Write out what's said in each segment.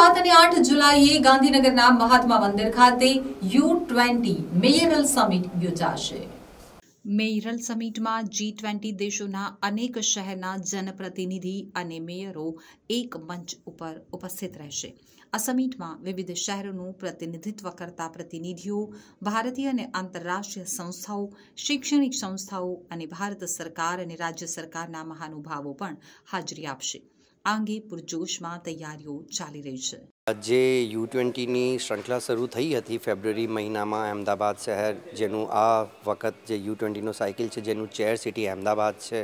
આઠ જુલાઈએ ગાંધીનગરના મહાત્મા મંદિર ખાતે યુ ટ્વેન્ટી મેયરલ સમિટ યોજાશે. મેયરલ સમિટમાં જી ટ્વેન્ટી દેશોના અનેક શહેરના જનપ્રતિનિધિ અને મેયરો એક મંચ ઉપર ઉપસ્થિત રહેશે. આ સમિટમાં વિવિધ શહેરોનું પ્રતિનિધિત્વ કરતા પ્રતિનિધિઓ, ભારતીય અને આંતરરાષ્ટ્રીય સંસ્થાઓ, શૈક્ષણિક સંસ્થાઓ અને ભારત સરકાર અને રાજ્ય સરકારના મહાનુભાવો પણ હાજરી આપશે. આ પૂરજોશમાં તૈયારીઓ ચાલી રહી છે. જે યુ ટ્વેન્ટીની શ્રૃંખલા શરૂ થઈ હતી ફેબ્રુઆરી મહિનામાં અહેમદાબાદ શહેર, જેનું આ વખત જે યુ ટ્વેન્ટીનો સાયકલ છે, જેનું ચેર સિટી અહેમદાબાદ છે,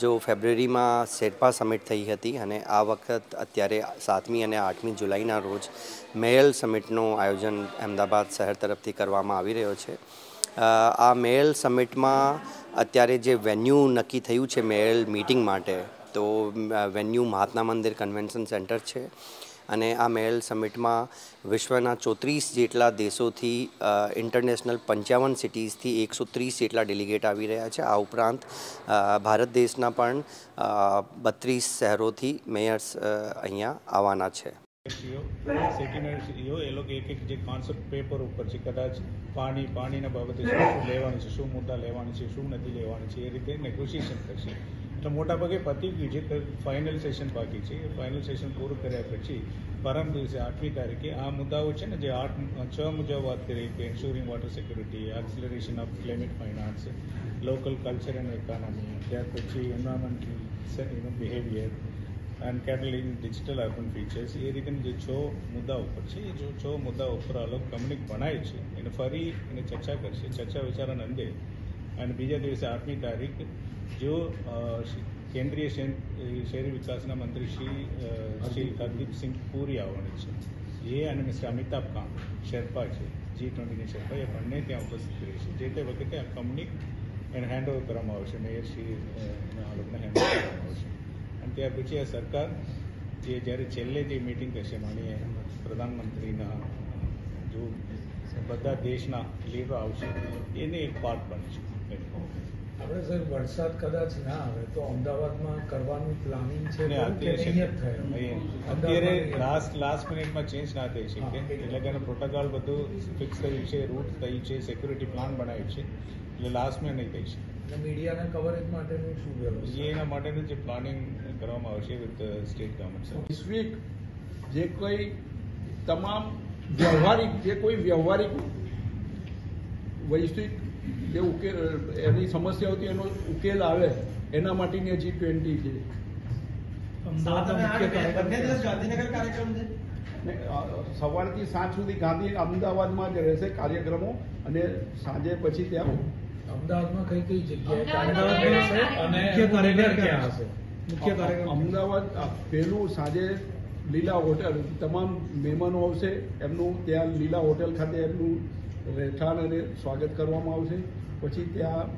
જો ફેબ્રુઆરીમાં શેરપા સમિટ થઈ હતી અને આ વખત અત્યારે સાતમી અને આઠમી જુલાઈના રોજ મેયલ સમિટનું આયોજન અહેમદાબાદ શહેર તરફથી કરવામાં આવી રહ્યો છે. આ મેયલ સમિટમાં અત્યારે જે વેન્યુ નક્કી થયું છે મેયલ મીટિંગ માટે તો venue Mahatma Mandir convention centre છે. અને આ મેલ સમિટમાં વિશ્વના ચોત્રીસ જેટલા દેશોથી ઇન્ટરનેશનલ પંચાવન સિટીઝથી એકસો ત્રીસ જેટલા ડેલિગેટ આવી રહ્યા છે. આ ઉપરાંત ભારત દેશના પણ બત્રીસ શહેરોથી મેયર્સ અહીંયા આવવાના છે. કદાચ પાણી, પાણીના બાબતે શું લેવાનું છે, શું મુદ્દા લેવાનું છે, શું નથી લેવાનું છે, એ રીતે નેગોશિએશન કરશે. એટલે મોટાભાગે પતી ગયું છે ફાઇનલ સેશન બાકી છે ફાઇનલ સેશન પૂરું કર્યા પછી પરમ દિવસે આઠમી તારીખે આ મુદ્દાઓ છે ને જે આઠ, છ મુજબ વાત કરી કે ensuring water security acceleration of climate finance local culture and economy ત્યાર પછી environmental behaviour and catalysing digital urban features એ રીતેના જે છ મુદ્દા ઉપર છે, એ જો છ મુદ્દા ઉપર આ લોકો કમ્યુનિક બનાવે છે, એને ફરી એને ચર્ચા કરશે, ચર્ચા વિચારણા અંતે અને બીજા દિવસે આઠમી તારીખ જો કેન્દ્રીય શહેરી વિકાસના મંત્રી શ્રી શ્રી હરદીપસિંહ પુરી આવવાની છે. એ અને મિસ્ટર અમિતાભ કાંત શેરપા છે જી ટ્વેન્ટીની શેરપા એ બંને ત્યાં ઉપસ્થિત રહેશે જે તે વખતે આ કંપની એને હેન્ડઓવર કરવામાં આવશે મેયર શ્રી આ લોકોને હેન્ડઓવર કરવામાં આવશે. અને ત્યાર પછી આ સરકાર જે જ્યારે છેલ્લે જે મિટિંગ થશે માનીએ પ્રધાનમંત્રીના જો બધા દેશના લીડરો આવશે એને એક પાર્ટ બનશે. આપણે સર વરસાદ કદાચ ના આવે તો અમદાવાદમાં કરવાનું પ્લાનિંગ છે ને અત્યારે લાસ્ટ લાસ્ટ મિનિટમાં ચેન્જ ના થઈ શકે. એટલે કે પ્રોટોકોલ બધું ફિક્સ થયું છે રૂટ થયું છે સિક્યુરિટી પ્લાન બનાવ્યું છે. એટલે લાસ્ટમાં નહીં થઈ શકે. મીડિયાના કવરેજ માટેનું શું વ્યવસ્થા? એના માટેનું જે પ્લાનિંગ કરવામાં આવશે વિથ સ્ટેટ ગવર્મેન્ટ વૈશ્વિક જે કોઈ તમામ વ્યવહારિક જે કોઈ વ્યવહારિક વૈશ્વિક જે ઉકેલ એની સમસ્યા હતી એનો ઉકેલ આવે એના માટેની જી ટ્વેન્ટી છે. સવારથી સાંજ સુધી ગાંધી અમદાવાદમાં જ રહેશે કાર્યક્રમો અને સાંજે પછી ત્યાં અમદાવાદમાં કઈ કઈ જગ્યાએ કાર્યક્રમ રહેશે અને મુખ્ય કાર્યક્રમ મુખ્ય કાર્યક્રમ અમદાવાદ પેલું સાંજે લીલા હોટલ તમામ મહેમાનો આવશે એમનું ત્યાં લીલા હોટલ ખાતે એમનું રહેઠાણ અને સ્વાગત કરવામાં આવશે. પછી ત્યાં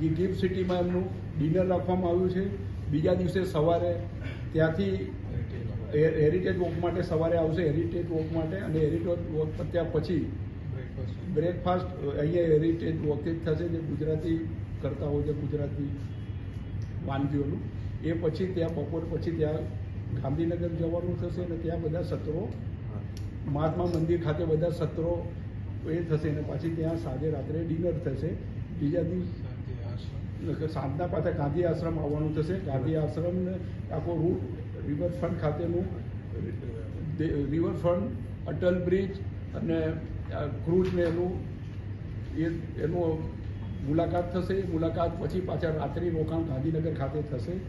ગિફ્ટ સિટીમાં એમનું ડિનર રાખવામાં આવ્યું છે. બીજા દિવસે સવારે ત્યાંથી હેરિટેજ વોક માટે સવારે આવશે. હેરિટેજ વોક માટે અને હેરિટેજ વોક પત્યા પછી બ્રેકફાસ્ટ અહીંયા હેરિટેજ વોકથી જ થશે જે ગુજરાતી કરતા હોય છે, ગુજરાતી વાનગીઓનું. એ પછી ત્યાં બપોર પછી ત્યાં ગાંધીનગર જવાનું થશે અને ત્યાં બધા સત્રો મહાત્મા મંદિર ખાતે બધા સત્રો એ થશે અને પછી ત્યાં સાંજે રાત્રે ડિનર થશે. બીજા દિવસ સાંજના પાછા ગાંધી આશ્રમ આવવાનું થશે. ગાંધી આશ્રમને આખો રૂટ રિવરફ્રન્ટ ખાતેનું રિવરફ્રન્ટ અટલ બ્રિજ અને ક્રૂઝને એનું, એ, એનું મુલાકાત થશે. મુલાકાત પછી પાછા રાત્રિ રોકાણ ગાંધીનગર ખાતે થશે.